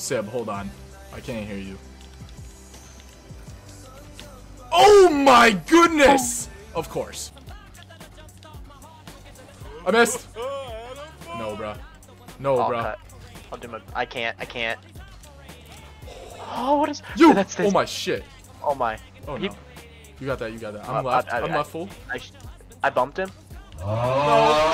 Sib, hold on. I can't hear you. Oh my goodness! Of course. I missed. No, bruh. No, I'll bruh. cut. I'll do my. I can't. I can't. Oh, what is? You! That's oh this. Oh my shit. Oh my. Oh no. You got that, you got that. I'm uh, left. I'm left full. I, I bumped him. No.